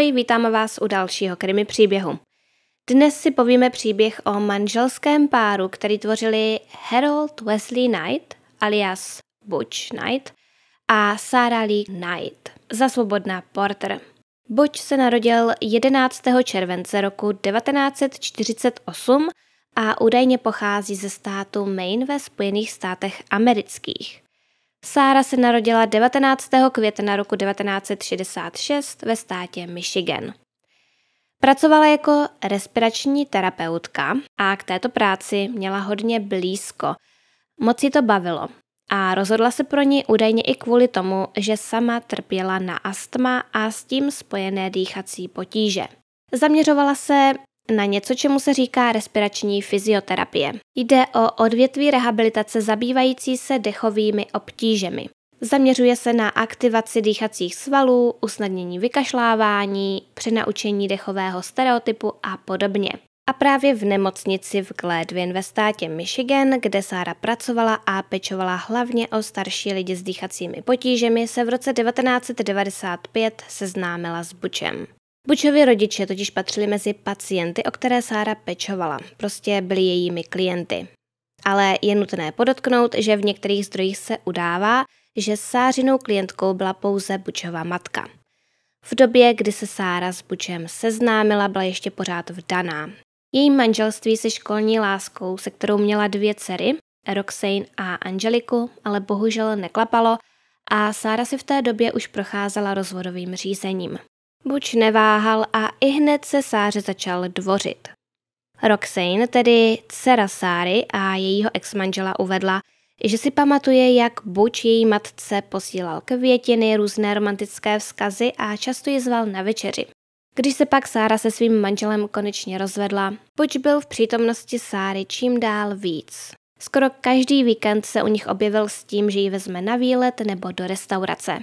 Ahoj, vítám vás u dalšího krimi příběhu. Dnes si povíme příběh o manželském páru, který tvořili Harold Wesley Knight, alias Butch Knight, a Sarah Lee Knight, za svobodná Porter. Butch se narodil 11. července roku 1948 a údajně pochází ze státu Maine ve Spojených státech amerických. Sára se narodila 19. května roku 1966 ve státě Michigan. Pracovala jako respirační terapeutka a k této práci měla hodně blízko. Moc ji to bavilo a rozhodla se pro ní údajně i kvůli tomu, že sama trpěla na astma a s tím spojené dýchací potíže. Zaměřovala se na něco, čemu se říká respirační fyzioterapie. Jde o odvětví rehabilitace zabývající se dechovými obtížemi. Zaměřuje se na aktivaci dýchacích svalů, usnadnění vykašlávání, přenaučení dechového stereotypu a podobně. A právě v nemocnici v Gladwin ve státě Michigan, kde Sára pracovala a pečovala hlavně o starší lidi s dýchacími potížemi, se v roce 1995 seznámila s Bučem. Bučovi rodiče totiž patřili mezi pacienty, o které Sára pečovala. Prostě byli jejími klienty. Ale je nutné podotknout, že v některých zdrojích se udává, že Sářinou klientkou byla pouze Bučova matka. V době, kdy se Sára s Bučem seznámila, byla ještě pořád vdaná. Její manželství se školní láskou, se kterou měla dvě dcery, Roxane a Angeliku, ale bohužel neklapalo a Sára si v té době už procházela rozvodovým řízením. Buč neváhal a i hned se Sáře začal dvořit. Roxane, tedy dcera Sáry a jejího exmanžela uvedla, že si pamatuje, jak Buč její matce posílal květiny, různé romantické vzkazy a často ji zval na večeři. Když se pak Sára se svým manželem konečně rozvedla, Buč byl v přítomnosti Sáry čím dál víc. Skoro každý víkend se u nich objevil s tím, že ji vezme na výlet nebo do restaurace.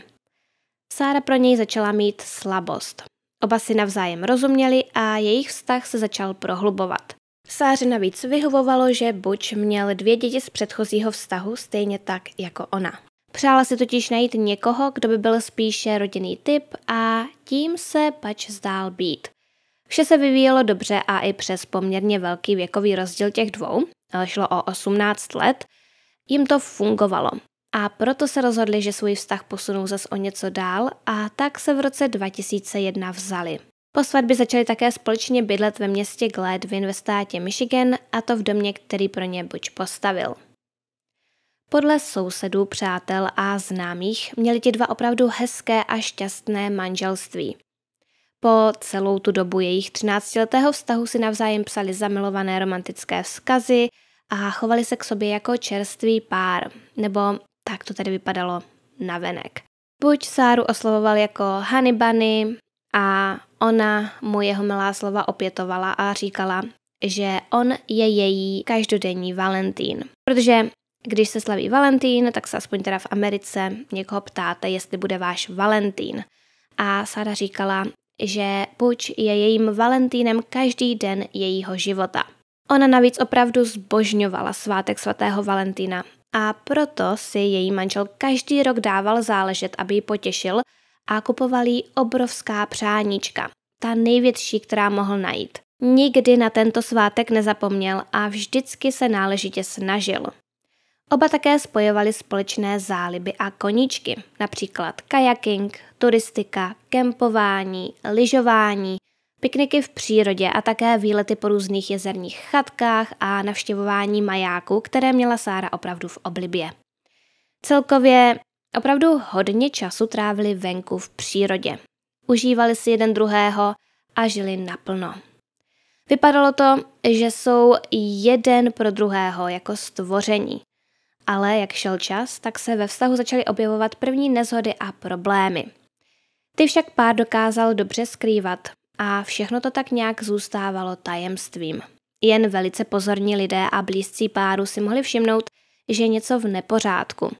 Sára pro něj začala mít slabost. Oba si navzájem rozuměli a jejich vztah se začal prohlubovat. Sáře navíc vyhovovalo, že Buč měl dvě děti z předchozího vztahu stejně tak jako ona. Přála si totiž najít někoho, kdo by byl spíše rodinný typ a tím se pač zdál být. Vše se vyvíjelo dobře a i přes poměrně velký věkový rozdíl těch dvou, šlo o 18 let, jim to fungovalo. A proto se rozhodli, že svůj vztah posunou zas o něco dál a tak se v roce 2001 vzali. Po svatbě začali také společně bydlet ve městě Gladwin ve státě Michigan a to v domě, který pro ně Buč postavil. Podle sousedů, přátel a známých měli ti dva opravdu hezké a šťastné manželství. Po celou tu dobu jejich 13-letého vztahu si navzájem psali zamilované romantické vzkazy a chovali se k sobě jako čerstvý pár, nebo tak to tedy vypadalo na venek. Buď Sáru oslovoval jako Honey Bunny a ona mu jeho milá slova opětovala a říkala, že on je její každodenní Valentín. Protože když se slaví Valentín, tak se aspoň teda v Americe někoho ptáte, jestli bude váš Valentín. A Sára říkala, že Buč je jejím Valentínem každý den jejího života. Ona navíc opravdu zbožňovala svátek svatého Valentína a proto si její manžel každý rok dával záležet, aby ji potěšil a kupoval jí obrovská přáníčka, ta největší, která mohl najít. Nikdy na tento svátek nezapomněl a vždycky se náležitě snažil. Oba také spojovali společné záliby a koníčky, například kajaking, turistika, kempování, lyžování, pikniky v přírodě a také výlety po různých jezerních chatkách a navštěvování majáků, které měla Sára opravdu v oblibě. Celkově opravdu hodně času trávili venku v přírodě. Užívali si jeden druhého a žili naplno. Vypadalo to, že jsou jeden pro druhého jako stvoření. Ale jak šel čas, tak se ve vztahu začaly objevovat první nezhody a problémy. Ty však pár dokázal dobře skrývat a všechno to tak nějak zůstávalo tajemstvím. Jen velice pozorní lidé a blízcí páru si mohli všimnout, že je něco v nepořádku.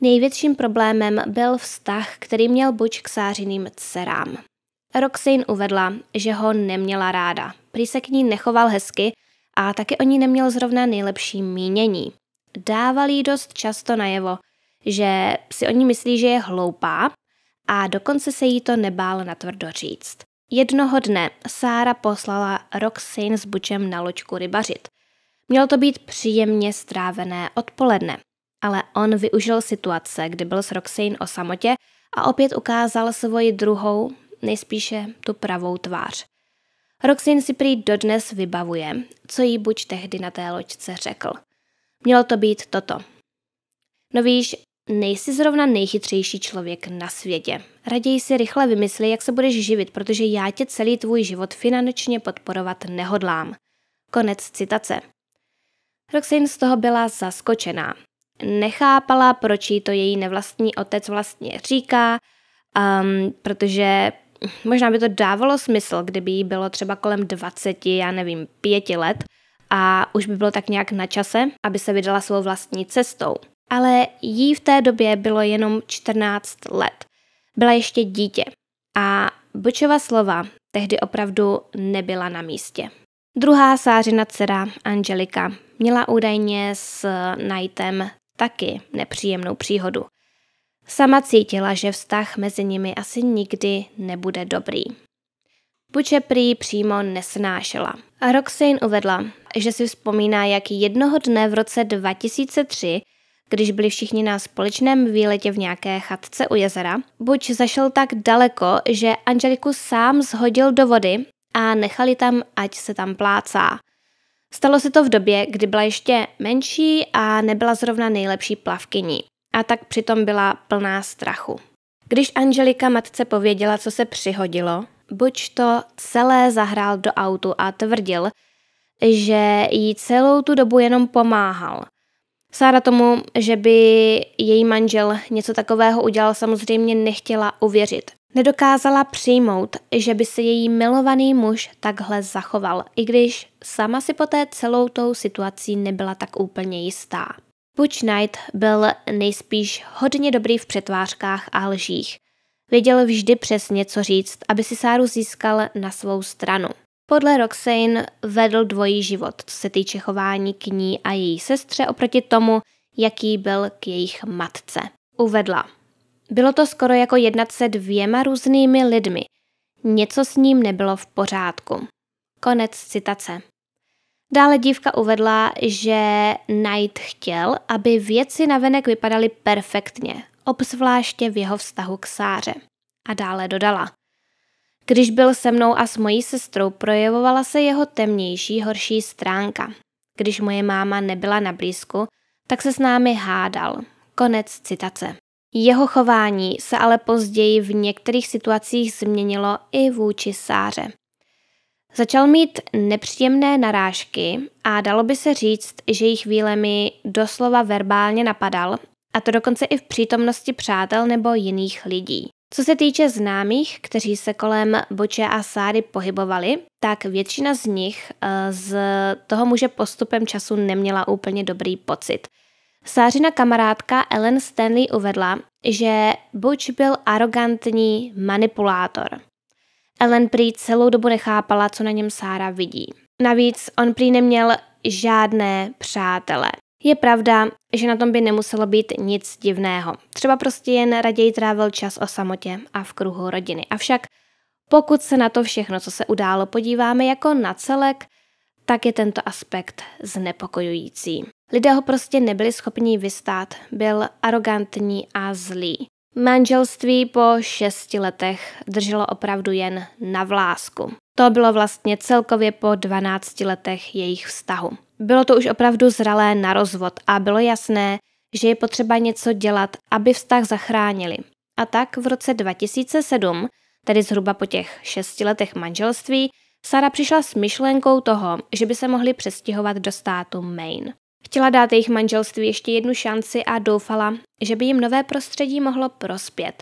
Největším problémem byl vztah, který měl Buč k sářiným dcerám. Roxane uvedla, že ho neměla ráda. Prý se k ní nechoval hezky a taky o ní neměl zrovna nejlepší mínění. Dával jí dost často najevo, že si o ní myslí, že je hloupá a dokonce se jí to nebál natvrdo říct. Jednoho dne Sára poslala Roxane s Bučem na loďku rybařit. Mělo to být příjemně strávené odpoledne, ale on využil situace, kdy byl s Roxane o samotě a opět ukázal svoji druhou, nejspíše tu pravou tvář. Roxane si prý dodnes vybavuje, co jí buď tehdy na té loďce řekl. Mělo to být toto. No víš, nejsi zrovna nejchytřejší člověk na světě. Raději si rychle vymysli, jak se budeš živit, protože já tě celý tvůj život finančně podporovat nehodlám. Konec citace. Roxane z toho byla zaskočená. Nechápala, proč jí to její nevlastní otec vlastně říká, um, protože možná by to dávalo smysl, kdyby jí bylo třeba kolem 20, já nevím, pěti let a už by bylo tak nějak na čase, aby se vydala svou vlastní cestou. Ale jí v té době bylo jenom 14 let. Byla ještě dítě a Bočova slova tehdy opravdu nebyla na místě. Druhá sářina dcera, Angelika, měla údajně s Knightem taky nepříjemnou příhodu. Sama cítila, že vztah mezi nimi asi nikdy nebude dobrý. Buče prý přímo nesnášela. Roxane uvedla, že si vzpomíná, jak jednoho dne v roce 2003, když byli všichni na společném výletě v nějaké chatce u jezera, buď zašel tak daleko, že Angeliku sám zhodil do vody a nechali tam, ať se tam plácá. Stalo se to v době, kdy byla ještě menší a nebyla zrovna nejlepší plavkyní. A tak přitom byla plná strachu. Když Angelika matce pověděla, co se přihodilo, buď to celé zahrál do autu a tvrdil, že jí celou tu dobu jenom pomáhal. Sára tomu, že by její manžel něco takového udělal, samozřejmě nechtěla uvěřit. Nedokázala přijmout, že by se její milovaný muž takhle zachoval, i když sama si poté celou tou situací nebyla tak úplně jistá. Butch Knight byl nejspíš hodně dobrý v přetvářkách a lžích. Věděl vždy přesně, co říct, aby si Sáru získal na svou stranu. Podle Roxane vedl dvojí život, co se týče chování k ní a její sestře oproti tomu, jaký byl k jejich matce. Uvedla. Bylo to skoro jako jednat se dvěma různými lidmi. Něco s ním nebylo v pořádku. Konec citace. Dále dívka uvedla, že Knight chtěl, aby věci navenek vypadaly perfektně, obzvláště v jeho vztahu k Sáře. A dále dodala. Když byl se mnou a s mojí sestrou, projevovala se jeho temnější, horší stránka. Když moje máma nebyla na blízku, tak se s námi hádal. Konec citace. Jeho chování se ale později v některých situacích změnilo i vůči Sáře. Začal mít nepříjemné narážky a dalo by se říct, že jich chvílemi doslova verbálně napadal, a to dokonce i v přítomnosti přátel nebo jiných lidí. Co se týče známých, kteří se kolem Boče a Sáry pohybovali, tak většina z nich eh, z toho muže postupem času neměla úplně dobrý pocit. Sářina kamarádka Ellen Stanley uvedla, že Butch byl arrogantní manipulátor. Ellen prý celou dobu nechápala, co na něm Sára vidí. Navíc on prý neměl žádné přátele. Je pravda, že na tom by nemuselo být nic divného. Třeba prostě jen raději trávil čas o samotě a v kruhu rodiny. Avšak pokud se na to všechno, co se událo, podíváme jako na celek, tak je tento aspekt znepokojující. Lidé ho prostě nebyli schopni vystát, byl arrogantní a zlý. Manželství po šesti letech drželo opravdu jen na vlásku. To bylo vlastně celkově po 12 letech jejich vztahu. Bylo to už opravdu zralé na rozvod a bylo jasné, že je potřeba něco dělat, aby vztah zachránili. A tak v roce 2007, tedy zhruba po těch šesti letech manželství, Sara přišla s myšlenkou toho, že by se mohli přestěhovat do státu Maine. Chtěla dát jejich manželství ještě jednu šanci a doufala, že by jim nové prostředí mohlo prospět.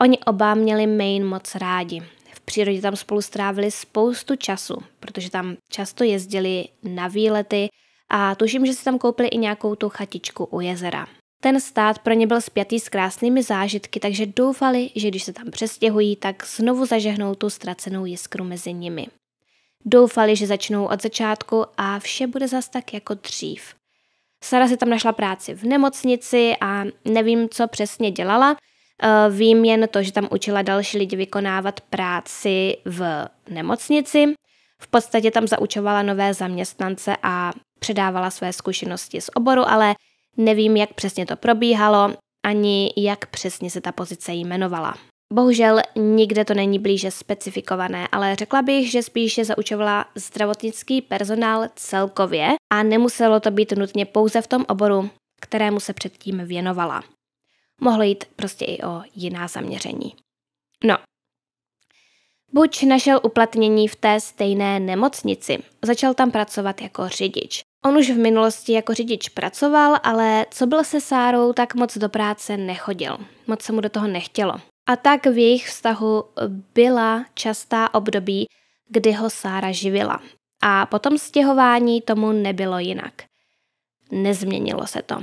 Oni oba měli Maine moc rádi. Přírodě tam spolu strávili spoustu času, protože tam často jezdili na výlety a tuším, že si tam koupili i nějakou tu chatičku u jezera. Ten stát pro ně byl spjatý s krásnými zážitky, takže doufali, že když se tam přestěhují, tak znovu zažehnou tu ztracenou jiskru mezi nimi. Doufali, že začnou od začátku a vše bude zas tak jako dřív. Sara si tam našla práci v nemocnici a nevím, co přesně dělala. Eh, vím jen to, že tam učila další lidi vykonávat práci v nemocnici. V podstatě tam zaučovala nové zaměstnance a předávala své zkušenosti z oboru, ale nevím, jak přesně to probíhalo, ani jak přesně se ta pozice jmenovala. Bohužel nikde to není blíže specifikované, ale řekla bych, že spíše zaučovala zdravotnický personál celkově a nemuselo to být nutně pouze v tom oboru, kterému se předtím věnovala. Mohlo jít prostě i o jiná zaměření. No, Buď našel uplatnění v té stejné nemocnici. Začal tam pracovat jako řidič. On už v minulosti jako řidič pracoval, ale co byl se Sárou, tak moc do práce nechodil. Moc se mu do toho nechtělo. A tak v jejich vztahu byla častá období, kdy ho Sára živila. A potom stěhování tomu nebylo jinak. Nezměnilo se to.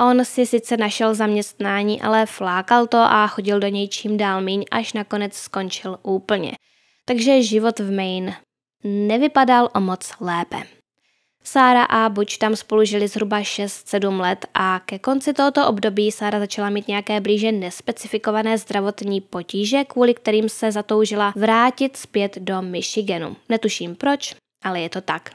On si sice našel zaměstnání, ale flákal to a chodil do něj čím dál míň, až nakonec skončil úplně. Takže život v Maine nevypadal o moc lépe. Sára a Buč tam spolu žili zhruba 6-7 let a ke konci tohoto období Sára začala mít nějaké blíže nespecifikované zdravotní potíže, kvůli kterým se zatoužila vrátit zpět do Michiganu. Netuším proč, ale je to tak.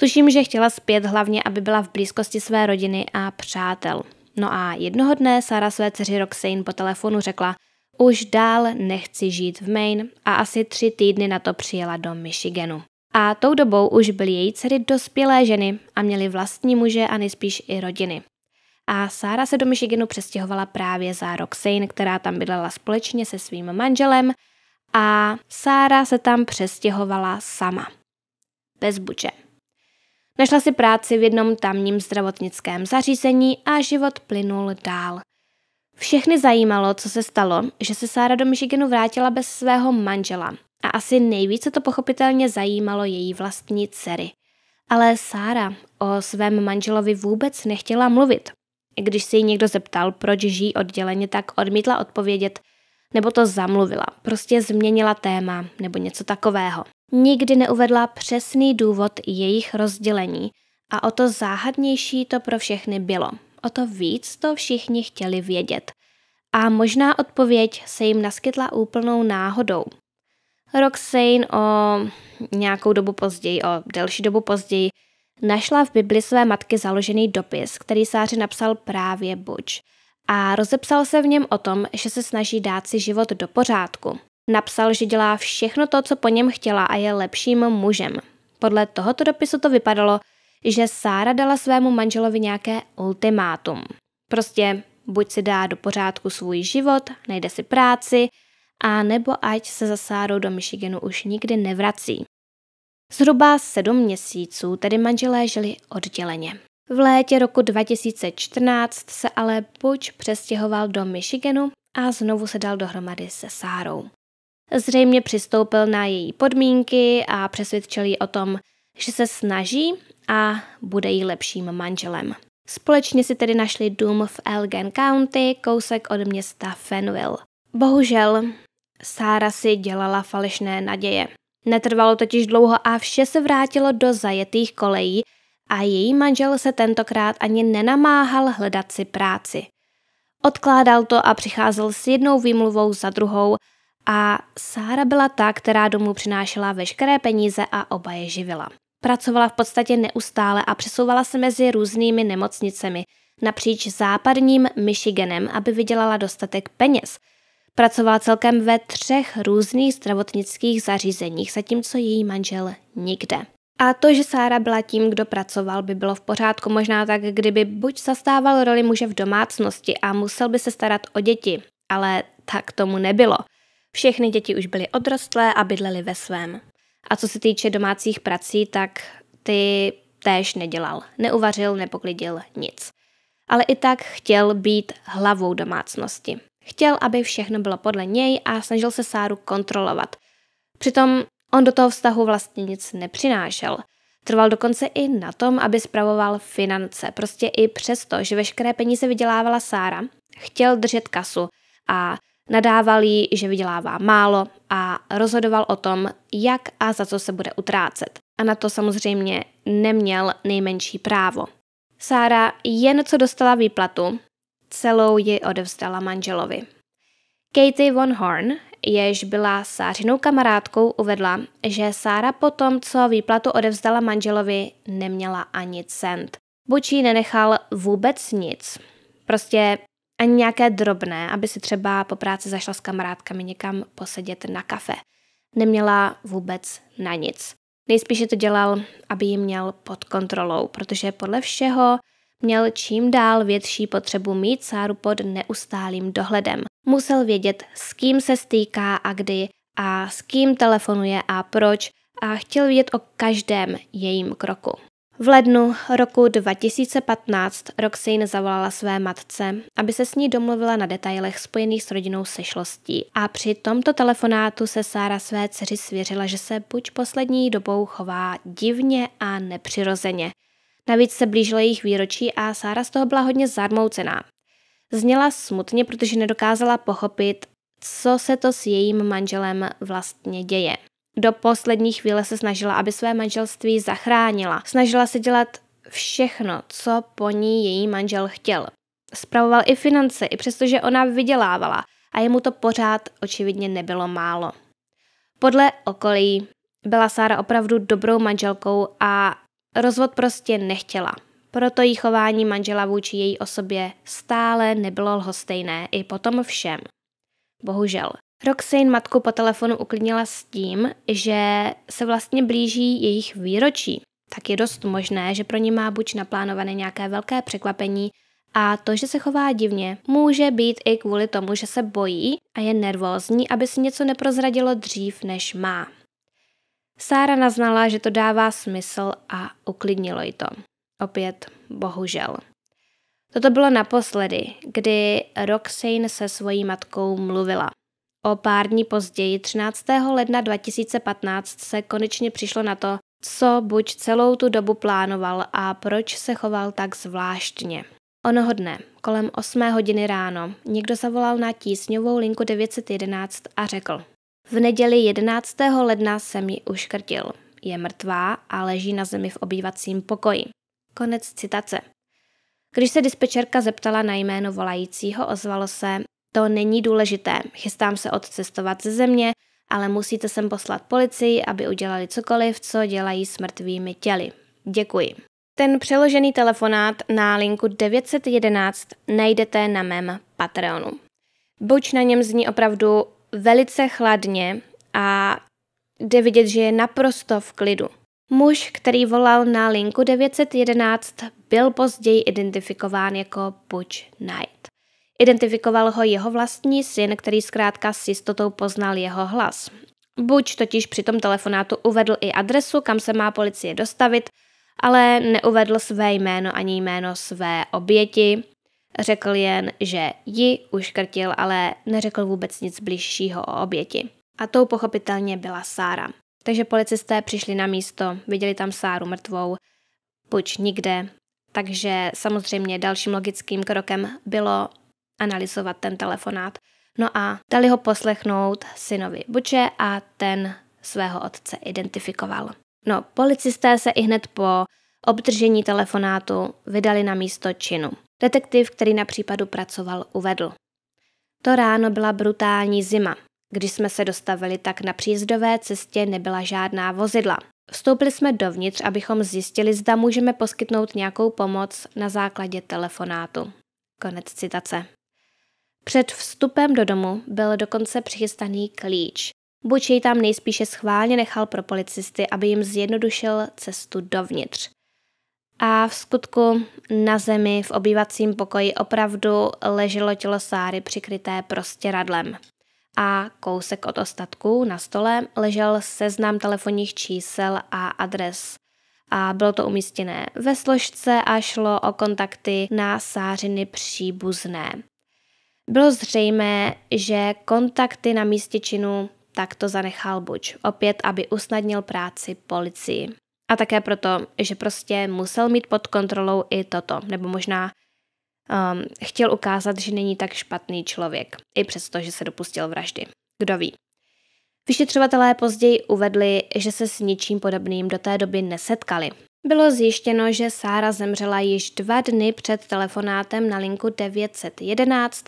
Tuším, že chtěla zpět hlavně, aby byla v blízkosti své rodiny a přátel. No a jednoho dne Sára své dceři Roxane po telefonu řekla, už dál nechci žít v Maine a asi tři týdny na to přijela do Michiganu. A tou dobou už byly její dcery dospělé ženy a měly vlastní muže a nejspíš i rodiny. A Sára se do Michiganu přestěhovala právě za Roxane, která tam bydlela společně se svým manželem a Sára se tam přestěhovala sama. Bez buče. Našla si práci v jednom tamním zdravotnickém zařízení a život plynul dál. Všechny zajímalo, co se stalo, že se Sára do Michiganu vrátila bez svého manžela a asi nejvíce to pochopitelně zajímalo její vlastní dcery. Ale Sára o svém manželovi vůbec nechtěla mluvit. Když se jí někdo zeptal, proč žijí odděleně, tak odmítla odpovědět, nebo to zamluvila, prostě změnila téma nebo něco takového. Nikdy neuvedla přesný důvod jejich rozdělení a o to záhadnější to pro všechny bylo. O to víc to všichni chtěli vědět. A možná odpověď se jim naskytla úplnou náhodou. Roxane o nějakou dobu později, o delší dobu později, našla v Bibli své matky založený dopis, který Sáře napsal právě Buč. A rozepsal se v něm o tom, že se snaží dát si život do pořádku. Napsal, že dělá všechno to, co po něm chtěla a je lepším mužem. Podle tohoto dopisu to vypadalo, že Sára dala svému manželovi nějaké ultimátum. Prostě buď si dá do pořádku svůj život, najde si práci, a nebo ať se za Sárou do Michiganu už nikdy nevrací. Zhruba sedm měsíců tedy manželé žili odděleně. V létě roku 2014 se ale Buč přestěhoval do Michiganu a znovu se dal dohromady se Sárou. Zřejmě přistoupil na její podmínky a přesvědčil ji o tom, že se snaží a bude jí lepším manželem. Společně si tedy našli dům v Elgin County, kousek od města Fenville. Bohužel Sára si dělala falešné naděje. Netrvalo totiž dlouho a vše se vrátilo do zajetých kolejí a její manžel se tentokrát ani nenamáhal hledat si práci. Odkládal to a přicházel s jednou výmluvou za druhou a Sára byla ta, která domů přinášela veškeré peníze a oba je živila. Pracovala v podstatě neustále a přesouvala se mezi různými nemocnicemi napříč západním Michiganem, aby vydělala dostatek peněz – Pracovala celkem ve třech různých zdravotnických zařízeních, zatímco její manžel nikde. A to, že Sára byla tím, kdo pracoval, by bylo v pořádku možná tak, kdyby buď zastával roli muže v domácnosti a musel by se starat o děti, ale tak tomu nebylo. Všechny děti už byly odrostlé a bydlely ve svém. A co se týče domácích prací, tak ty též nedělal. Neuvařil, nepoklidil nic. Ale i tak chtěl být hlavou domácnosti. Chtěl, aby všechno bylo podle něj a snažil se Sáru kontrolovat. Přitom on do toho vztahu vlastně nic nepřinášel. Trval dokonce i na tom, aby spravoval finance. Prostě i přesto, že veškeré peníze vydělávala Sára, chtěl držet kasu a nadával jí, že vydělává málo a rozhodoval o tom, jak a za co se bude utrácet. A na to samozřejmě neměl nejmenší právo. Sára jen co dostala výplatu, celou ji odevzdala manželovi. Katie von Horn, jež byla Sářinou kamarádkou, uvedla, že Sára po tom, co výplatu odevzdala manželovi, neměla ani cent. Buď jí nenechal vůbec nic. Prostě ani nějaké drobné, aby si třeba po práci zašla s kamarádkami někam posedět na kafe. Neměla vůbec na nic. Nejspíše to dělal, aby ji měl pod kontrolou, protože podle všeho měl čím dál větší potřebu mít Sáru pod neustálým dohledem. Musel vědět, s kým se stýká a kdy a s kým telefonuje a proč a chtěl vědět o každém jejím kroku. V lednu roku 2015 Roxane zavolala své matce, aby se s ní domluvila na detailech spojených s rodinou sešlostí a při tomto telefonátu se Sára své dceři svěřila, že se buď poslední dobou chová divně a nepřirozeně. Navíc se blížilo jejich výročí a Sára z toho byla hodně zarmoucená. Zněla smutně, protože nedokázala pochopit, co se to s jejím manželem vlastně děje. Do poslední chvíle se snažila, aby své manželství zachránila. Snažila se dělat všechno, co po ní její manžel chtěl. Spravoval i finance, i přestože ona vydělávala a jemu to pořád očividně nebylo málo. Podle okolí byla Sára opravdu dobrou manželkou a rozvod prostě nechtěla. Proto jí chování manžela vůči její osobě stále nebylo lhostejné i potom všem. Bohužel. Roxane matku po telefonu uklidnila s tím, že se vlastně blíží jejich výročí. Tak je dost možné, že pro ně má buď naplánované nějaké velké překvapení a to, že se chová divně, může být i kvůli tomu, že se bojí a je nervózní, aby si něco neprozradilo dřív, než má. Sára naznala, že to dává smysl a uklidnilo jí to. Opět bohužel. Toto bylo naposledy, kdy Roxane se svojí matkou mluvila. O pár dní později, 13. ledna 2015, se konečně přišlo na to, co buď celou tu dobu plánoval a proč se choval tak zvláštně. Onoho dne, kolem 8 hodiny ráno, někdo zavolal na tísňovou linku 911 a řekl V neděli 11. ledna jsem ji uškrtil. Je mrtvá a leží na zemi v obývacím pokoji. Konec citace. Když se dispečerka zeptala na jméno volajícího, ozvalo se to není důležité, chystám se odcestovat ze země, ale musíte sem poslat policii, aby udělali cokoliv, co dělají s mrtvými těly. Děkuji. Ten přeložený telefonát na linku 911 najdete na mém Patreonu. Buď na něm zní opravdu velice chladně a jde vidět, že je naprosto v klidu. Muž, který volal na linku 911, byl později identifikován jako Butch Knight. Identifikoval ho jeho vlastní syn, který zkrátka s jistotou poznal jeho hlas. Buď totiž při tom telefonátu uvedl i adresu, kam se má policie dostavit, ale neuvedl své jméno ani jméno své oběti. Řekl jen, že ji uškrtil, ale neřekl vůbec nic bližšího o oběti. A tou pochopitelně byla Sára. Takže policisté přišli na místo, viděli tam Sáru mrtvou, buď nikde. Takže samozřejmě dalším logickým krokem bylo analyzovat ten telefonát. No a dali ho poslechnout synovi Buče a ten svého otce identifikoval. No, policisté se i hned po obdržení telefonátu vydali na místo činu. Detektiv, který na případu pracoval, uvedl. To ráno byla brutální zima. Když jsme se dostavili, tak na příjezdové cestě nebyla žádná vozidla. Vstoupili jsme dovnitř, abychom zjistili, zda můžeme poskytnout nějakou pomoc na základě telefonátu. Konec citace. Před vstupem do domu byl dokonce přichystaný klíč. Buď jej tam nejspíše schválně nechal pro policisty, aby jim zjednodušil cestu dovnitř. A v skutku na zemi v obývacím pokoji opravdu leželo tělo Sáry přikryté prostěradlem. A kousek od ostatků na stole ležel seznam telefonních čísel a adres. A bylo to umístěné ve složce a šlo o kontakty na Sářiny příbuzné. Bylo zřejmé, že kontakty na místě činu takto zanechal Buč, opět, aby usnadnil práci policii. A také proto, že prostě musel mít pod kontrolou i toto, nebo možná um, chtěl ukázat, že není tak špatný člověk, i přesto, že se dopustil vraždy. Kdo ví. Vyšetřovatelé později uvedli, že se s ničím podobným do té doby nesetkali. Bylo zjištěno, že Sára zemřela již dva dny před telefonátem na linku 911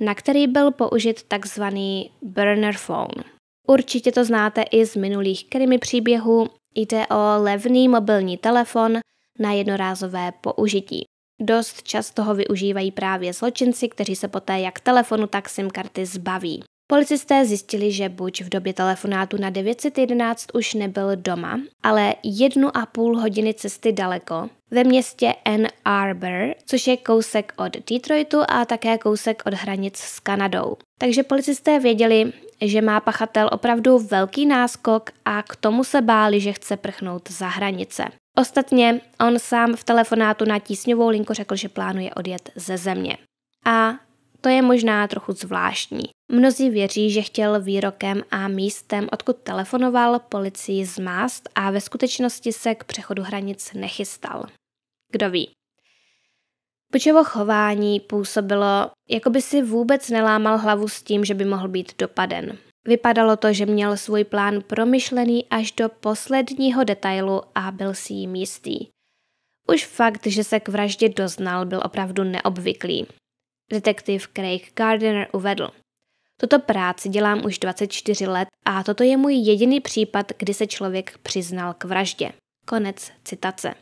na který byl použit takzvaný burner phone. Určitě to znáte i z minulých krimi příběhů, jde o levný mobilní telefon na jednorázové použití. Dost často ho využívají právě zločinci, kteří se poté jak telefonu, tak SIM karty zbaví. Policisté zjistili, že buď v době telefonátu na 911 už nebyl doma, ale jednu a půl hodiny cesty daleko, ve městě Ann Arbor, což je kousek od Detroitu a také kousek od hranic s Kanadou. Takže policisté věděli, že má pachatel opravdu velký náskok a k tomu se báli, že chce prchnout za hranice. Ostatně on sám v telefonátu na tísňovou linku řekl, že plánuje odjet ze země. A to je možná trochu zvláštní. Mnozí věří, že chtěl výrokem a místem, odkud telefonoval, policii zmást a ve skutečnosti se k přechodu hranic nechystal. Kdo ví. Bučovo chování působilo, jako by si vůbec nelámal hlavu s tím, že by mohl být dopaden. Vypadalo to, že měl svůj plán promyšlený až do posledního detailu a byl si jím jistý. Už fakt, že se k vraždě doznal, byl opravdu neobvyklý. Detektiv Craig Gardner uvedl. Toto práci dělám už 24 let a toto je můj jediný případ, kdy se člověk přiznal k vraždě. Konec citace.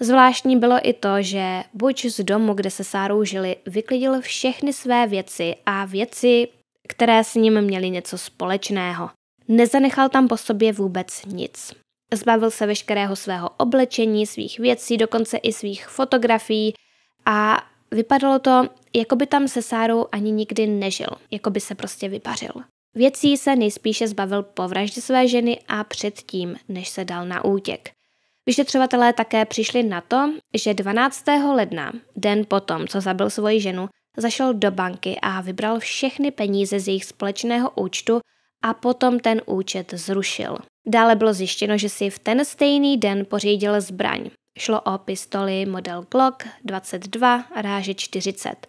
Zvláštní bylo i to, že buď z domu, kde se Sárou žili, vyklidil všechny své věci a věci, které s ním měly něco společného. Nezanechal tam po sobě vůbec nic. Zbavil se veškerého svého oblečení, svých věcí, dokonce i svých fotografií a vypadalo to, jako by tam se Sárou ani nikdy nežil, jako by se prostě vypařil. Věcí se nejspíše zbavil po vraždě své ženy a předtím, než se dal na útěk. Vyšetřovatelé také přišli na to, že 12. ledna, den potom, co zabil svoji ženu, zašel do banky a vybral všechny peníze z jejich společného účtu a potom ten účet zrušil. Dále bylo zjištěno, že si v ten stejný den pořídil zbraň. Šlo o pistoli model Glock 22 ráže 40.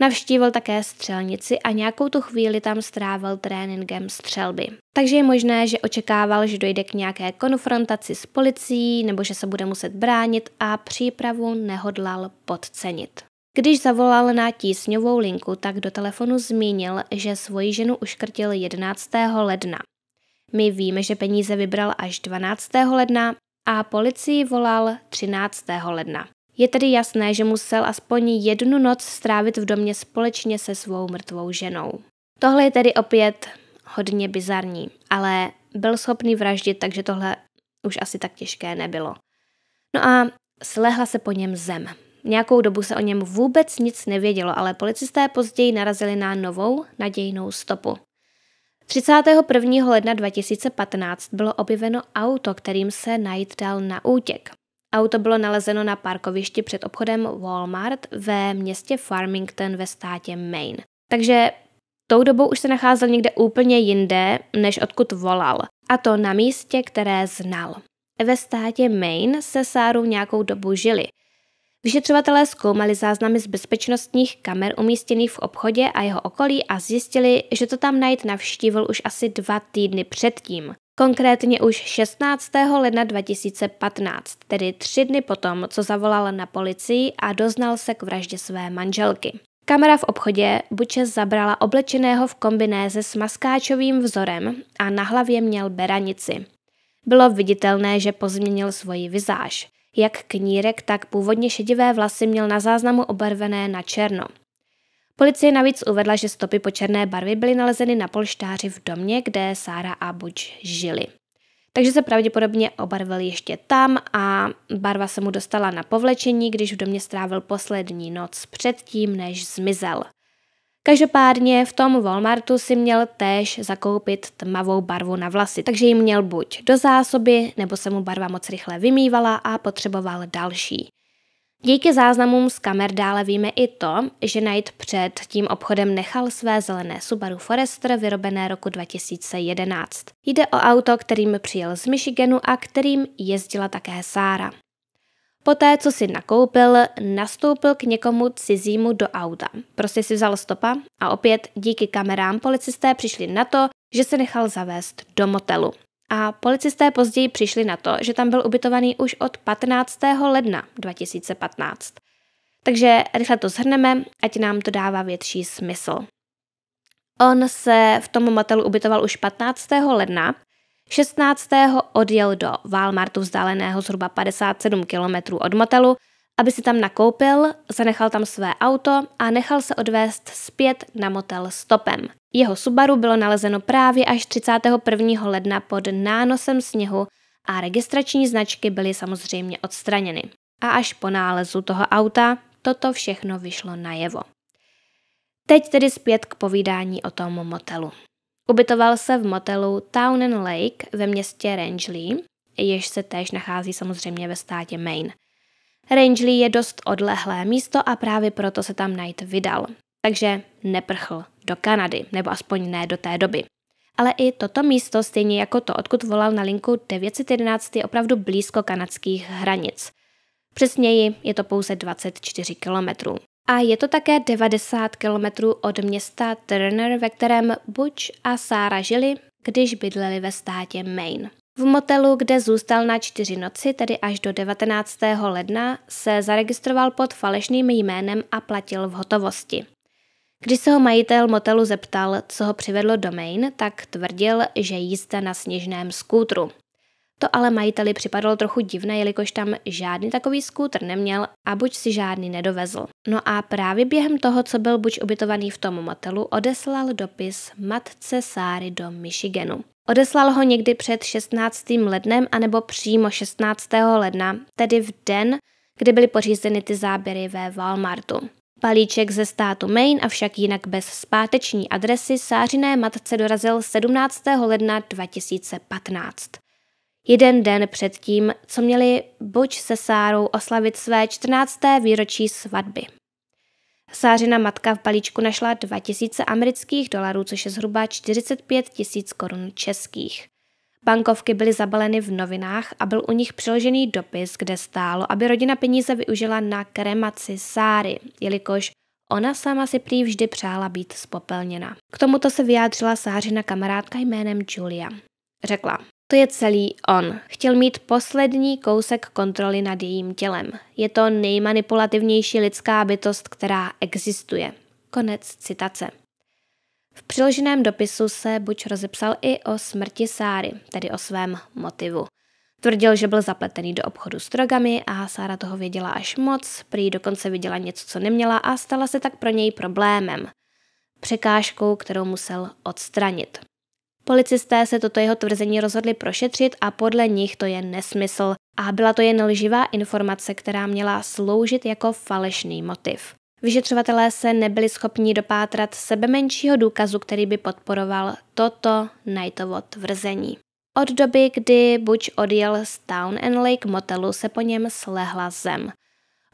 Navštívil také střelnici a nějakou tu chvíli tam strávil tréninkem střelby. Takže je možné, že očekával, že dojde k nějaké konfrontaci s policií nebo že se bude muset bránit a přípravu nehodlal podcenit. Když zavolal na tísňovou linku, tak do telefonu zmínil, že svoji ženu uškrtil 11. ledna. My víme, že peníze vybral až 12. ledna a policii volal 13. ledna. Je tedy jasné, že musel aspoň jednu noc strávit v domě společně se svou mrtvou ženou. Tohle je tedy opět hodně bizarní, ale byl schopný vraždit, takže tohle už asi tak těžké nebylo. No a slehla se po něm zem. Nějakou dobu se o něm vůbec nic nevědělo, ale policisté později narazili na novou nadějnou stopu. 31. ledna 2015 bylo objeveno auto, kterým se Knight dal na útěk. Auto bylo nalezeno na parkovišti před obchodem Walmart ve městě Farmington ve státě Maine. Takže tou dobou už se nacházel někde úplně jinde, než odkud volal. A to na místě, které znal. Ve státě Maine se Sáru nějakou dobu žili. Vyšetřovatelé zkoumali záznamy z bezpečnostních kamer umístěných v obchodě a jeho okolí a zjistili, že to tam najít navštívil už asi dva týdny předtím. Konkrétně už 16. ledna 2015, tedy tři dny potom, co zavolal na policii a doznal se k vraždě své manželky. Kamera v obchodě Buče zabrala oblečeného v kombinéze s maskáčovým vzorem a na hlavě měl beranici. Bylo viditelné, že pozměnil svoji vizáž. Jak knírek, tak původně šedivé vlasy měl na záznamu obarvené na černo. Policie navíc uvedla, že stopy po černé barvy byly nalezeny na polštáři v domě, kde Sára a Buč žili. Takže se pravděpodobně obarvil ještě tam a barva se mu dostala na povlečení, když v domě strávil poslední noc předtím, než zmizel. Každopádně v tom Walmartu si měl též zakoupit tmavou barvu na vlasy, takže ji měl buď do zásoby, nebo se mu barva moc rychle vymývala a potřeboval další. Díky záznamům z kamer dále víme i to, že Knight před tím obchodem nechal své zelené Subaru Forester vyrobené roku 2011. Jde o auto, kterým přijel z Michiganu a kterým jezdila také Sára. Poté, co si nakoupil, nastoupil k někomu cizímu do auta. Prostě si vzal stopa a opět díky kamerám policisté přišli na to, že se nechal zavést do motelu. A policisté později přišli na to, že tam byl ubytovaný už od 15. ledna 2015. Takže rychle to zhrneme, ať nám to dává větší smysl. On se v tom motelu ubytoval už 15. ledna, 16. odjel do Walmartu vzdáleného zhruba 57 km od motelu, aby si tam nakoupil, zanechal tam své auto a nechal se odvést zpět na motel stopem. Jeho Subaru bylo nalezeno právě až 31. ledna pod nánosem sněhu a registrační značky byly samozřejmě odstraněny. A až po nálezu toho auta toto všechno vyšlo najevo. Teď tedy zpět k povídání o tom motelu. Ubytoval se v motelu Town and Lake ve městě Rangeley, jež se též nachází samozřejmě ve státě Maine. Rangeley je dost odlehlé místo a právě proto se tam Knight vydal. Takže neprchl do Kanady, nebo aspoň ne do té doby. Ale i toto místo, stejně jako to, odkud volal na linku 911, je opravdu blízko kanadských hranic. Přesněji je to pouze 24 kilometrů. A je to také 90 kilometrů od města Turner, ve kterém Butch a Sára žili, když bydleli ve státě Maine. V motelu, kde zůstal na čtyři noci, tedy až do 19. ledna, se zaregistroval pod falešným jménem a platil v hotovosti. Když se ho majitel motelu zeptal, co ho přivedlo do Maine, tak tvrdil, že jízda na sněžném skútru. To ale majiteli připadalo trochu divné, jelikož tam žádný takový skútr neměl a buď si žádný nedovezl. No a právě během toho, co byl buď ubytovaný v tom motelu, odeslal dopis matce Sáry do Michiganu. Odeslal ho někdy před 16. lednem anebo přímo 16. ledna, tedy v den, kdy byly pořízeny ty záběry ve Walmartu. Palíček ze státu Maine, avšak jinak bez zpáteční adresy, sářiné matce dorazil 17. ledna 2015. Jeden den předtím, co měli Buč se Sárou oslavit své 14. výročí svatby. Sářina matka v balíčku našla 2000 amerických dolarů, což je zhruba 45 tisíc korun českých. Bankovky byly zabaleny v novinách a byl u nich přiložený dopis, kde stálo, aby rodina peníze využila na kremaci Sáry, jelikož ona sama si prý vždy přála být spopelněna. K tomuto se vyjádřila Sářina kamarádka jménem Julia. Řekla, to je celý on. Chtěl mít poslední kousek kontroly nad jejím tělem. Je to nejmanipulativnější lidská bytost, která existuje. Konec citace. V přiloženém dopisu se Buč rozepsal i o smrti Sáry, tedy o svém motivu. Tvrdil, že byl zapletený do obchodu s drogami a Sára toho věděla až moc, prý dokonce viděla něco, co neměla a stala se tak pro něj problémem. Překážkou, kterou musel odstranit. Policisté se toto jeho tvrzení rozhodli prošetřit a podle nich to je nesmysl a byla to jen lživá informace, která měla sloužit jako falešný motiv. Vyšetřovatelé se nebyli schopni dopátrat sebe menšího důkazu, který by podporoval toto Knightovo tvrzení. Od doby, kdy Butch odjel z Town and Lake motelu, se po něm slehla zem.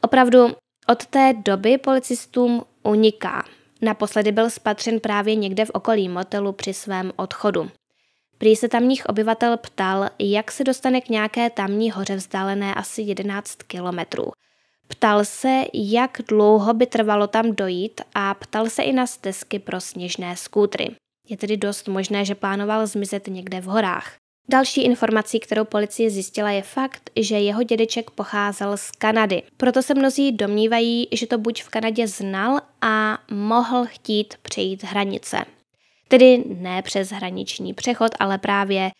Opravdu od té doby policistům uniká. Naposledy byl spatřen právě někde v okolí motelu při svém odchodu. Prý se tamních obyvatel ptal, jak se dostane k nějaké tamní hoře vzdálené asi 11 kilometrů. Ptal se, jak dlouho by trvalo tam dojít a ptal se i na stezky pro sněžné skútry. Je tedy dost možné, že plánoval zmizet někde v horách. Další informací, kterou policie zjistila, je fakt, že jeho dědeček pocházel z Kanady. Proto se mnozí domnívají, že to buď v Kanadě znal a mohl chtít přejít hranice. Tedy ne přes hraniční přechod, ale právě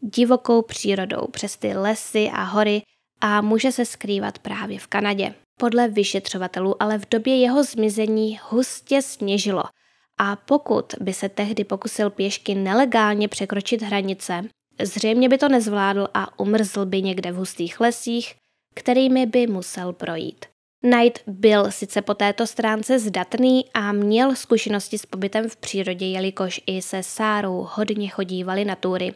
divokou přírodou přes ty lesy a hory a může se skrývat právě v Kanadě. Podle vyšetřovatelů ale v době jeho zmizení hustě sněžilo a pokud by se tehdy pokusil pěšky nelegálně překročit hranice, Zřejmě by to nezvládl a umrzl by někde v hustých lesích, kterými by musel projít. Knight byl sice po této stránce zdatný a měl zkušenosti s pobytem v přírodě, jelikož i se Sárou hodně chodívali na túry.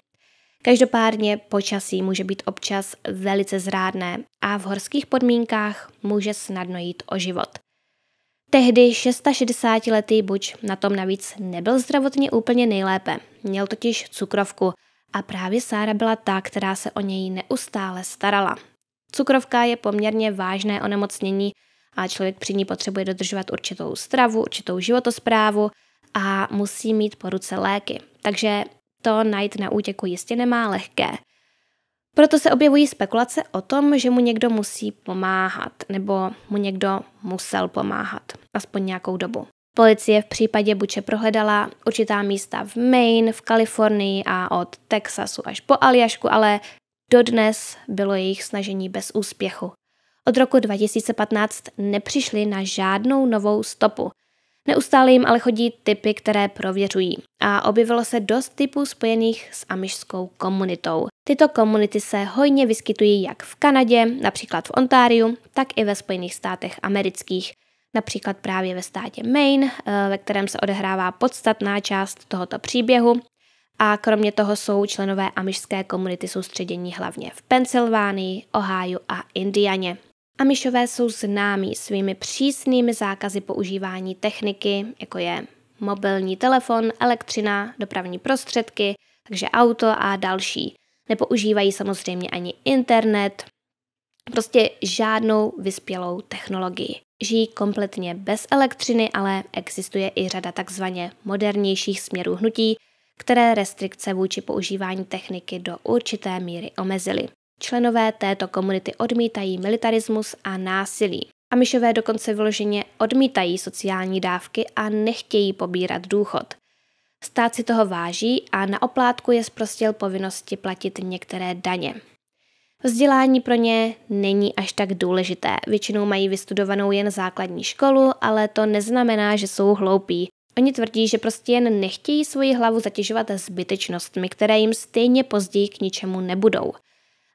Každopádně počasí může být občas velice zrádné a v horských podmínkách může snadno jít o život. Tehdy 660-letý Buč na tom navíc nebyl zdravotně úplně nejlépe. Měl totiž cukrovku – a právě Sára byla ta, která se o něj neustále starala. Cukrovka je poměrně vážné onemocnění a člověk při ní potřebuje dodržovat určitou stravu, určitou životosprávu a musí mít po ruce léky. Takže to najít na útěku jistě nemá lehké. Proto se objevují spekulace o tom, že mu někdo musí pomáhat, nebo mu někdo musel pomáhat, aspoň nějakou dobu. Policie v případě Buče prohledala určitá místa v Maine, v Kalifornii a od Texasu až po Aljašku, ale dodnes bylo jejich snažení bez úspěchu. Od roku 2015 nepřišli na žádnou novou stopu. Neustále jim ale chodí typy, které prověřují. A objevilo se dost typů spojených s amišskou komunitou. Tyto komunity se hojně vyskytují jak v Kanadě, například v Ontáriu, tak i ve Spojených státech amerických. Například právě ve státě Maine, eh, ve kterém se odehrává podstatná část tohoto příběhu. A kromě toho jsou členové amišské komunity soustředění hlavně v Pensylvánii, Ohio a Indianě. Amišové jsou známí svými přísnými zákazy používání techniky, jako je mobilní telefon, elektřina, dopravní prostředky, takže auto a další. Nepoužívají samozřejmě ani internet, prostě žádnou vyspělou technologii. Žijí kompletně bez elektřiny, ale existuje i řada takzvaně modernějších směrů hnutí, které restrikce vůči používání techniky do určité míry omezily. Členové této komunity odmítají militarismus a násilí. Amišové dokonce vyloženě odmítají sociální dávky a nechtějí pobírat důchod. Stát si toho váží a na oplátku je zprostil povinnosti platit některé daně. Vzdělání pro ně není až tak důležité. Většinou mají vystudovanou jen základní školu, ale to neznamená, že jsou hloupí. Oni tvrdí, že prostě jen nechtějí svoji hlavu zatěžovat zbytečnostmi, které jim stejně později k ničemu nebudou.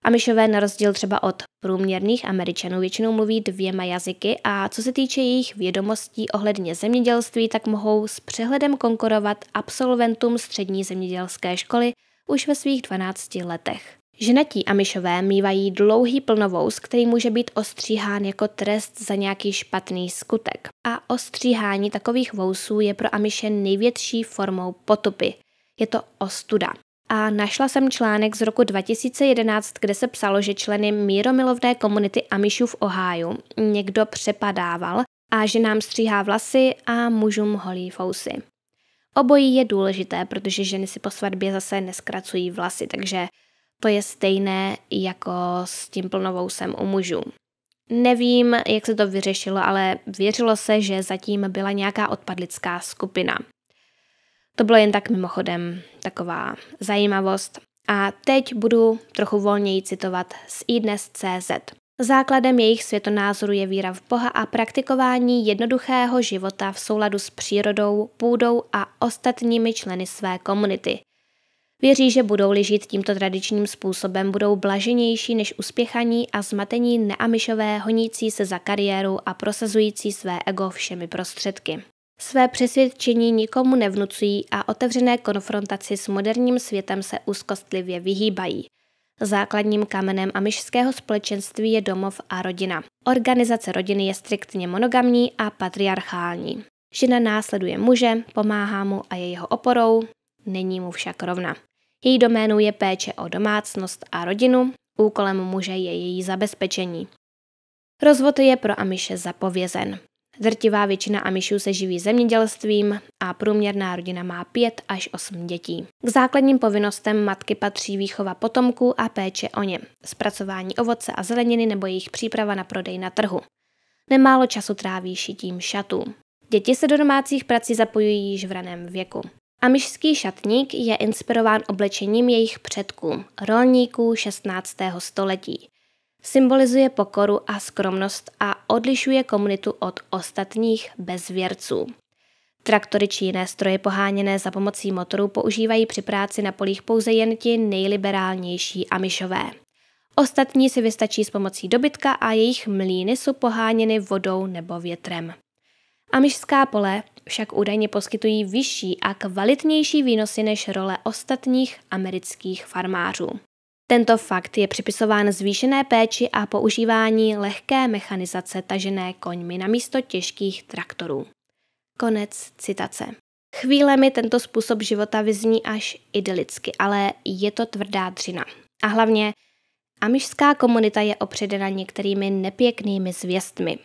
Amišové na rozdíl třeba od průměrných Američanů většinou mluví dvěma jazyky a co se týče jejich vědomostí ohledně zemědělství, tak mohou s přehledem konkurovat absolventům střední zemědělské školy už ve svých 12 letech. Ženatí Amišové mývají dlouhý plnovous, který může být ostříhán jako trest za nějaký špatný skutek. A ostříhání takových vousů je pro Amiše největší formou potupy. Je to ostuda a našla jsem článek z roku 2011, kde se psalo, že členy míromilovné komunity Amishů v Ohio někdo přepadával a že nám stříhá vlasy a mužům holí fousy. Obojí je důležité, protože ženy si po svatbě zase neskracují vlasy, takže to je stejné jako s tím plnovousem u mužů. Nevím, jak se to vyřešilo, ale věřilo se, že zatím byla nějaká odpadlická skupina. To bylo jen tak mimochodem taková zajímavost. A teď budu trochu volněji citovat z iDnes.cz. Základem jejich světonázoru je víra v Boha a praktikování jednoduchého života v souladu s přírodou, půdou a ostatními členy své komunity. Věří, že budou žít tímto tradičním způsobem, budou blaženější než uspěchaní a zmatení neamišové honící se za kariéru a prosazující své ego všemi prostředky. Své přesvědčení nikomu nevnucují a otevřené konfrontaci s moderním světem se úzkostlivě vyhýbají. Základním kamenem amišského společenství je domov a rodina. Organizace rodiny je striktně monogamní a patriarchální. Žena následuje muže, pomáhá mu a je jeho oporou, není mu však rovna. Její doménou je péče o domácnost a rodinu, úkolem muže je její zabezpečení. Rozvod je pro Amiše zapovězen. Drtivá většina Amišů se živí zemědělstvím a průměrná rodina má 5 až 8 dětí. K základním povinnostem matky patří výchova potomků a péče o ně, zpracování ovoce a zeleniny nebo jejich příprava na prodej na trhu. Nemálo času tráví šitím šatů. Děti se do domácích prací zapojují již v raném věku. Amišský šatník je inspirován oblečením jejich předků, rolníků 16. století. Symbolizuje pokoru a skromnost a odlišuje komunitu od ostatních bezvěrců. Traktory či jiné stroje poháněné za pomocí motorů používají při práci na polích pouze jen ti nejliberálnější amišové. Ostatní si vystačí s pomocí dobytka a jejich mlíny jsou poháněny vodou nebo větrem. Amišská pole však údajně poskytují vyšší a kvalitnější výnosy než role ostatních amerických farmářů. Tento fakt je připisován zvýšené péči a používání lehké mechanizace tažené koňmi na místo těžkých traktorů. Konec citace. Chvíle mi tento způsob života vyzní až idylicky, ale je to tvrdá dřina. A hlavně amišská komunita je opředena některými nepěknými zvěstmi.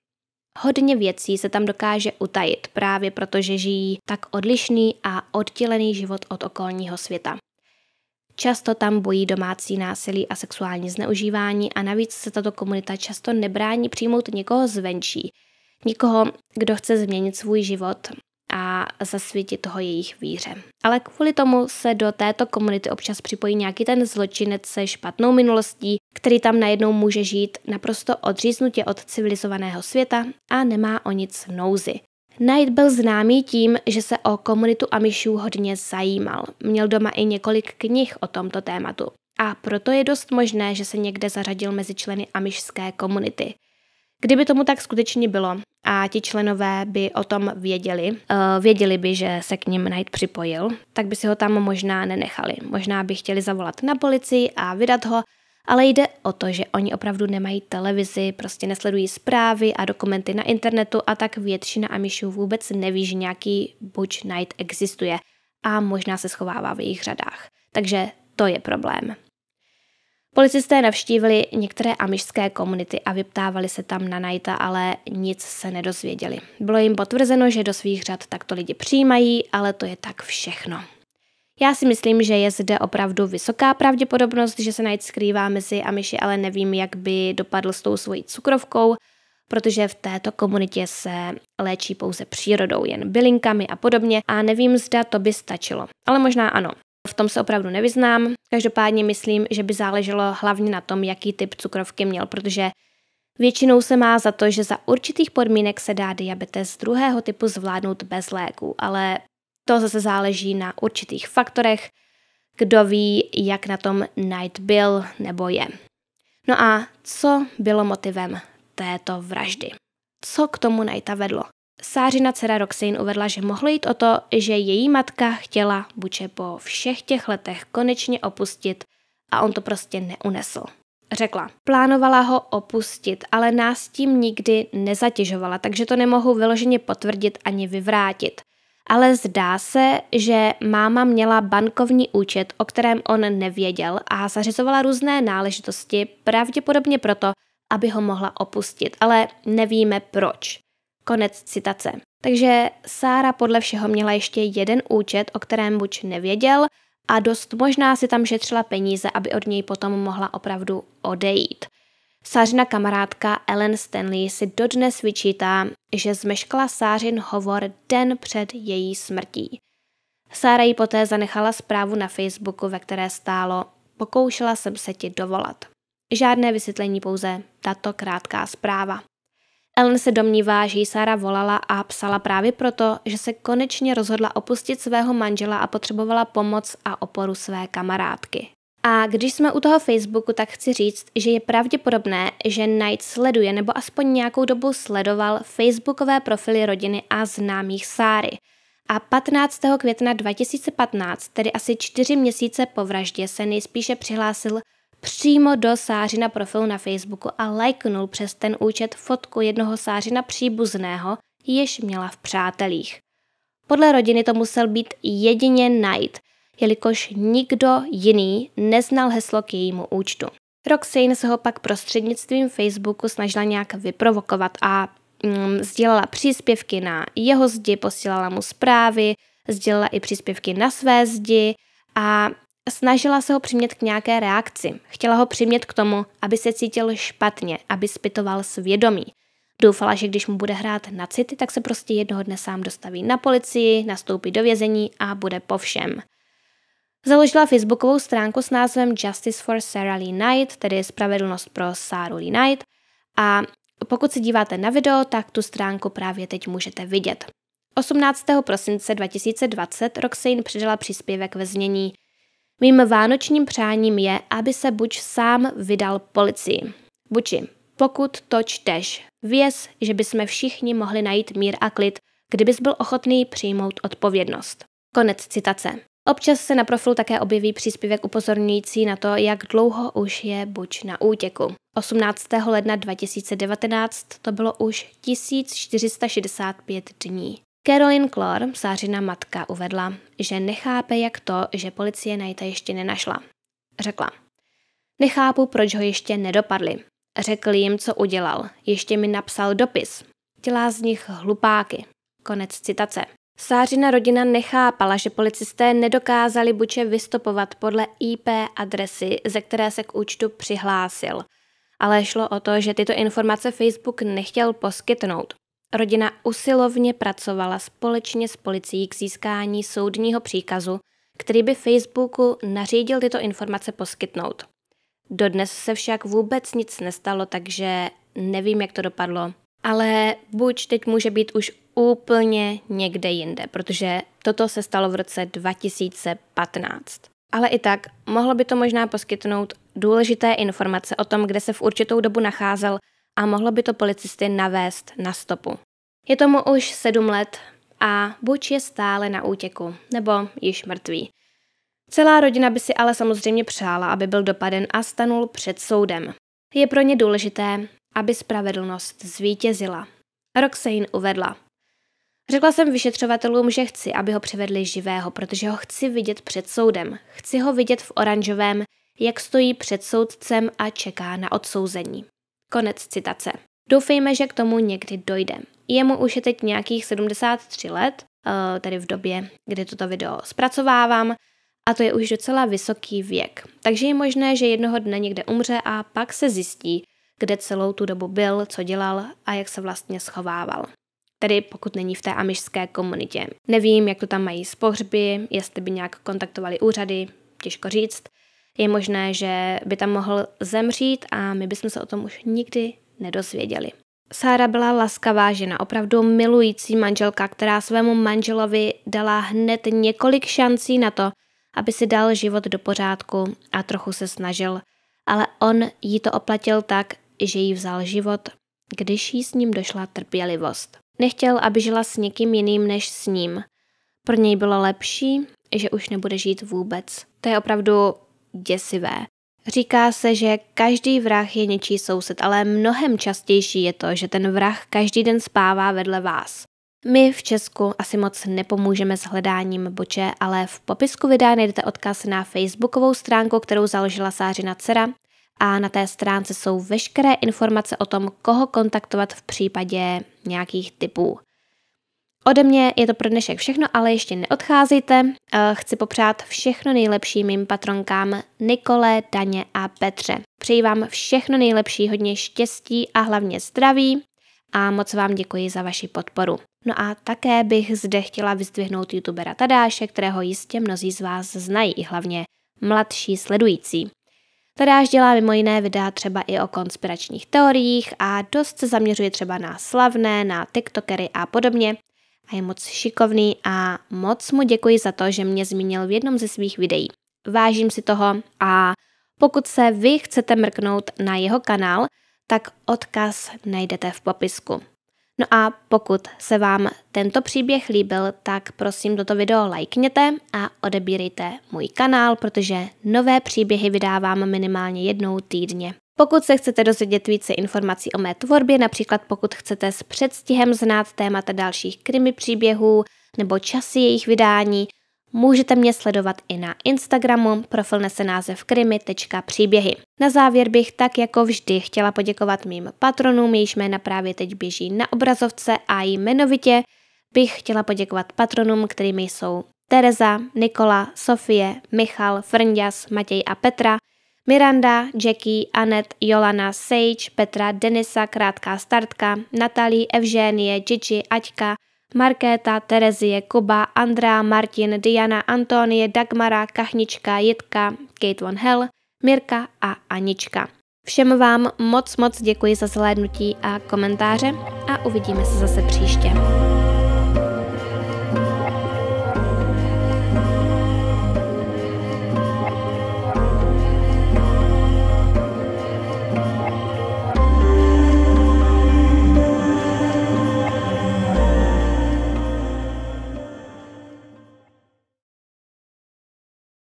Hodně věcí se tam dokáže utajit právě protože žijí tak odlišný a oddělený život od okolního světa. často tam bojí domácí násilí a sexuální zneužívání a navíc se tato komunita často nebrání přijmout někoho zvenčí, Nikoho, kdo chce změnit svůj život a zasvětit toho jejich víře. Ale kvůli tomu se do této komunity občas připojí nějaký ten zločinec se špatnou minulostí, který tam najednou může žít naprosto odříznutě od civilizovaného světa a nemá o nic nouzy. Knight byl známý tím, že se o komunitu Amishů hodně zajímal. Měl doma i několik knih o tomto tématu. A proto je dost možné, že se někde zařadil mezi členy amišské komunity. Kdyby tomu tak skutečně bylo a ti členové by o tom věděli, uh, věděli by, že se k ním Knight připojil, tak by si ho tam možná nenechali. Možná by chtěli zavolat na policii a vydat ho, ale jde o to, že oni opravdu nemají televizi, prostě nesledují zprávy a dokumenty na internetu a tak většina Amishů vůbec neví, že nějaký Butch Knight existuje a možná se schovává v jejich řadách. Takže to je problém. Policisté navštívili některé amišské komunity a vyptávali se tam na Knighta, ale nic se nedozvěděli. Bylo jim potvrzeno, že do svých řad takto lidi přijímají, ale to je tak všechno. Já si myslím, že je zde opravdu vysoká pravděpodobnost, že se Knight skrývá mezi Amiši, ale nevím, jak by dopadl s tou svojí cukrovkou, protože v této komunitě se léčí pouze přírodou, jen bylinkami a podobně a nevím, zda to by stačilo. Ale možná ano. Tom se opravdu nevyznám. Každopádně myslím, že by záleželo hlavně na tom, jaký typ cukrovky měl, protože většinou se má za to, že za určitých podmínek se dá diabetes druhého typu zvládnout bez léků, ale to zase záleží na určitých faktorech, kdo ví, jak na tom Night byl nebo je. No a co bylo motivem této vraždy? Co k tomu Nighta vedlo? Sářina dcera Roxane uvedla, že mohlo jít o to, že její matka chtěla Buče po všech těch letech konečně opustit a on to prostě neunesl. Řekla, plánovala ho opustit, ale nás tím nikdy nezatěžovala, takže to nemohu vyloženě potvrdit ani vyvrátit. Ale zdá se, že máma měla bankovní účet, o kterém on nevěděl a zařizovala různé náležitosti, pravděpodobně proto, aby ho mohla opustit, ale nevíme proč. Konec citace. Takže Sára podle všeho měla ještě jeden účet, o kterém buď nevěděl a dost možná si tam šetřila peníze, aby od něj potom mohla opravdu odejít. Sářina kamarádka Ellen Stanley si dodnes vyčítá, že zmeškala Sářin hovor den před její smrtí. Sára jí poté zanechala zprávu na Facebooku, ve které stálo Pokoušela jsem se ti dovolat. Žádné vysvětlení, pouze tato krátká zpráva. Ellen se domnívá, že jí Sára volala a psala právě proto, že se konečně rozhodla opustit svého manžela a potřebovala pomoc a oporu své kamarádky. A když jsme u toho Facebooku, tak chci říct, že je pravděpodobné, že Knight sleduje nebo aspoň nějakou dobu sledoval facebookové profily rodiny a známých Sáry. A 15. května 2015, tedy asi čtyři měsíce po vraždě, se nejspíše přihlásil přímo do Sářina profilu na Facebooku a lajknul přes ten účet fotku jednoho Sářina příbuzného, jež měla v přátelích. Podle rodiny to musel být jedině Knight, jelikož nikdo jiný neznal heslo k jejímu účtu. Roxane se ho pak prostřednictvím Facebooku snažila nějak vyprovokovat a mm, sdělala příspěvky na jeho zdi, posílala mu zprávy, sdělala i příspěvky na své zdi a Snažila se ho přimět k nějaké reakci. Chtěla ho přimět k tomu, aby se cítil špatně, aby spitoval svědomí. Doufala, že když mu bude hrát na city, tak se prostě jednoho dne sám dostaví na policii, nastoupí do vězení a bude po všem. Založila facebookovou stránku s názvem Justice for Sarah Lee Knight, tedy Spravedlnost pro Sarah Lee Knight. A pokud se díváte na video, tak tu stránku právě teď můžete vidět. 18. prosince 2020 Roxane přidala příspěvek ve znění Mým vánočním přáním je, aby se Buč sám vydal policii. Buči, pokud to čteš, věz, že bychom všichni mohli najít mír a klid, kdybys byl ochotný přijmout odpovědnost. Konec citace. Občas se na profilu také objeví příspěvek upozorňující na to, jak dlouho už je Buč na útěku. 18. ledna 2019 to bylo už 1465 dní. Caroline Clore, Sářina matka, uvedla, že nechápe jak to, že policie Knighta ještě nenašla. Řekla, nechápu, proč ho ještě nedopadli. Řekl jim, co udělal. Ještě mi napsal dopis. Dělá z nich hlupáky. Konec citace. Sářina rodina nechápala, že policisté nedokázali Buče vystopovat podle IP adresy, ze které se k účtu přihlásil. Ale šlo o to, že tyto informace Facebook nechtěl poskytnout. Rodina usilovně pracovala společně s policií k získání soudního příkazu, který by Facebooku nařídil tyto informace poskytnout. Dodnes se však vůbec nic nestalo, takže nevím, jak to dopadlo. Ale buď teď může být už úplně někde jinde, protože toto se stalo v roce 2015. Ale i tak mohlo by to možná poskytnout důležité informace o tom, kde se v určitou dobu nacházel a mohlo by to policisty navést na stopu. Je tomu už sedm let a buď je stále na útěku, nebo již mrtvý. Celá rodina by si ale samozřejmě přála, aby byl dopaden a stanul před soudem. Je pro ně důležité, aby spravedlnost zvítězila. Roxane uvedla. Řekla jsem vyšetřovatelům, že chci, aby ho přivedli živého, protože ho chci vidět před soudem. Chci ho vidět v oranžovém, jak stojí před soudcem a čeká na odsouzení. Konec citace. Doufejme, že k tomu někdy dojde. Jemu už je teď nějakých 73 let, eh, tedy v době, kdy toto video zpracovávám, a to je už docela vysoký věk. Takže je možné, že jednoho dne někde umře a pak se zjistí, kde celou tu dobu byl, co dělal a jak se vlastně schovával. Tedy pokud není v té amišské komunitě. Nevím, jak to tam mají z pohřby, jestli by nějak kontaktovali úřady, těžko říct. Je možné, že by tam mohl zemřít a my bychom se o tom už nikdy nedozvěděli. Sára byla laskavá žena, opravdu milující manželka, která svému manželovi dala hned několik šancí na to, aby si dal život do pořádku a trochu se snažil, ale on jí to oplatil tak, že jí vzal život, když jí s ním došla trpělivost. Nechtěl, aby žila s někým jiným než s ním. Pro něj bylo lepší, že už nebude žít vůbec. To je opravdu děsivé. Říká se, že každý vrah je něčí soused, ale mnohem častější je to, že ten vrah každý den spává vedle vás. My v Česku asi moc nepomůžeme s hledáním boče, ale v popisku videa najdete odkaz na facebookovou stránku, kterou založila Sářina dcera a na té stránce jsou veškeré informace o tom, koho kontaktovat v případě nějakých typů. Ode mě je to pro dnešek všechno, ale ještě neodcházejte. Eh, chci popřát všechno nejlepší mým patronkám Nikole, Daně a Petře. Přeji vám všechno nejlepší, hodně štěstí a hlavně zdraví a moc vám děkuji za vaši podporu. No a také bych zde chtěla vyzdvihnout youtubera Tadáše, kterého jistě mnozí z vás znají, i hlavně mladší sledující. Tadáš dělá mimo jiné videa třeba i o konspiračních teoriích a dost se zaměřuje třeba na slavné, na tiktokery a podobně. A je moc šikovný a moc mu děkuji za to, že mě zmínil v jednom ze svých videí. Vážím si toho a pokud se vy chcete mrknout na jeho kanál, tak odkaz najdete v popisku. No a pokud se vám tento příběh líbil, tak prosím toto video lajkněte a odebírejte můj kanál, protože nové příběhy vydávám minimálně jednou týdně. Pokud se chcete dozvědět více informací o mé tvorbě, například pokud chcete s předstihem znát témata dalších krimi příběhů nebo časy jejich vydání, Můžete mě sledovat i na Instagramu, profil nese název krimi.příběhy. Na závěr bych tak jako vždy chtěla poděkovat mým patronům, jejichž jména právě teď běží na obrazovce a jmenovitě bych chtěla poděkovat patronům, kterými jsou Tereza, Nikola, Sofie, Michal, Frnďas, Matěj a Petra, Miranda, Jackie, Anet, Jolana, Sage, Petra, Denisa, Krátká startka, Natalie, Evženie, Gigi, Aťka, Markéta, Terezie, Kuba, Andrá, Martin, Diana, Antonie, Dagmara, Kachnička, Jitka, Kate Von Hell, Mirka a Anička. Všem vám moc moc děkuji za zhlédnutí a komentáře a uvidíme se zase příště.